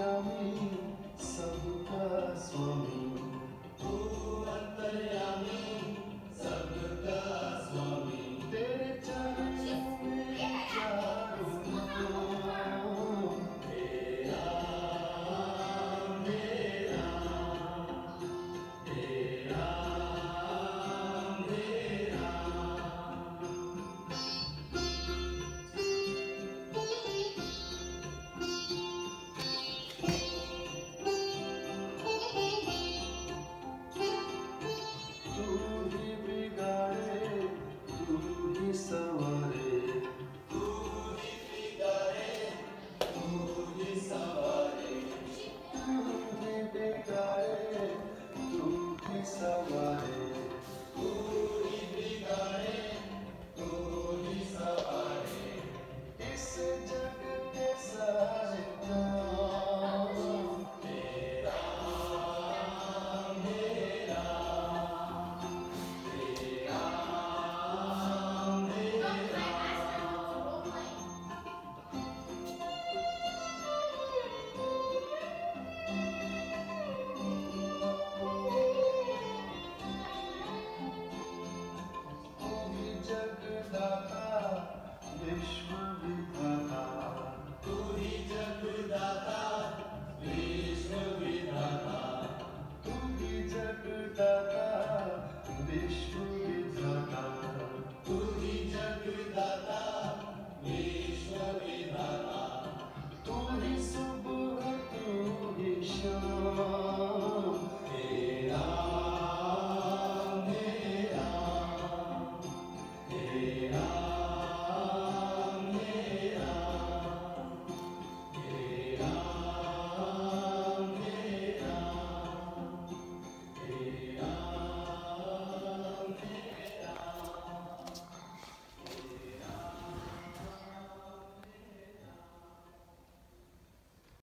Krishna fish